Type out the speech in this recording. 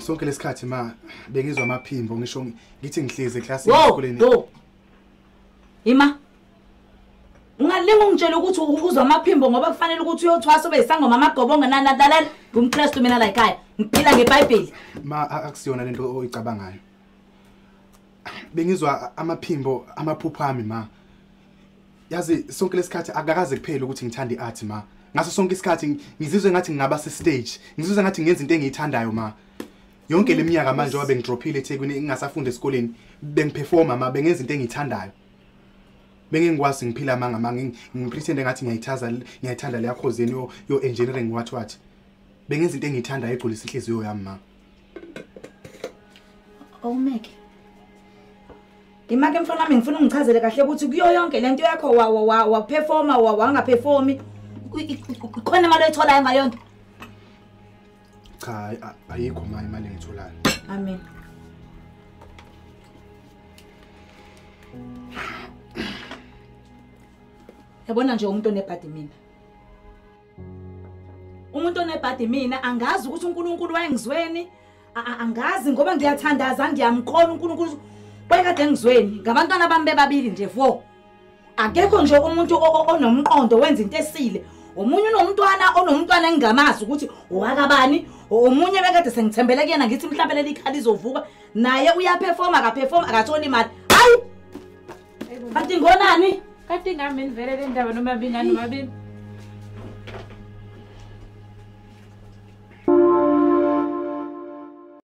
sonke lesikhathi ma bengizwa amaphimbo ngisho ngithi ngihlezi eklasini wo esikoleni. do ima ungalinga ungitshela ukuthi uzwa amaphimbo ngoba kufanele ukuthi uyothwasa ube yisangoma amagobongo nanadalela ngumkristu mina la ekhaya ngiphila ngebhayibheli. Ma a- akusiyona lento oyicabangayo. Bengizwa amaphimbo amaphupho ami ma. Yazi sonke lesikhathi akakaze kuphela ukuthi ngithanda i-art ma. Ngaso sonke isikhathi ng- ngizizwe ngathi ngingaba se-stage ngizizwe ngathi ngenza into engiyithandayo ma. Yonke le minyaka manje oba bengidrophile ethekwini ngingasafunda esikoleni bengiperforma ma bengenza into engiyithandayo bengengikwazi ngiphila amanga ma ngi- ngipretende ngathi ngiyayithaza ngiyayithanda leya khozeni yo- yo-engineering what what bengenza into engiyithandayo egculisa inhliziyo yami ma awumeke imake mfana wami ngifuna ungichazele kahle ukuthi kuyo yonke lento yakho wa- wa- wa- waperforma wa- wangaperformi i- i- i- khona imali oyitholayo ngayonke cha a- ayikho ma imali engitholayo amen yabona nje umuntu onebhadi mina? Umuntu onebhadi mina angazi ukuthi unkulunkulu wayengizweni? A- a- angazi ngoba ngiyathandaza ngiyamqona unkulunkulu. Wayekade engizweni ngabantwana bami bebabili nje vo. Akekho nje umuntu o- o- onomqondo wenza into esile. Omunye unomntwana onomntwana engingamazi ukuthi owakabani? Omunye bekade sengithembele kuyena ngithi mhlawumbe leli khali izovuka naye uyaperforma akaperforma akatholi imali. Hayi kanti ngonani? Kati ngami nivele le ndaba noma bingani noma bini.